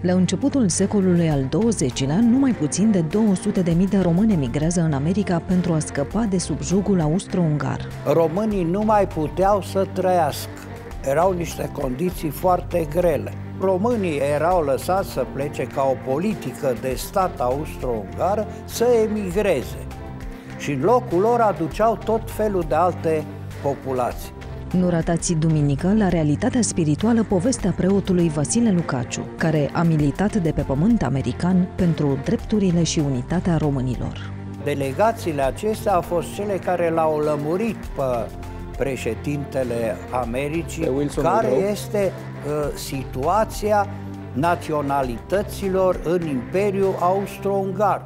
La începutul secolului al XX-lea, numai puțin de 200 de mii de români emigrează în America pentru a scăpa de subjugul austro-ungar. Românii nu mai puteau să trăiască. Erau niște condiții foarte grele. Românii erau lăsați să plece ca o politică de stat austro-ungară să emigreze. Și în locul lor aduceau tot felul de alte populații. Nu ratați duminică la realitatea spirituală povestea preotului Vasile Lucaciu, care a militat de pe pământ american pentru drepturile și unitatea românilor. Delegațiile acestea au fost cele care l-au lămurit pe președintele Americii, Pe Wilson care Monroe. este uh, situația naționalităților în Imperiul Austro-Ungar.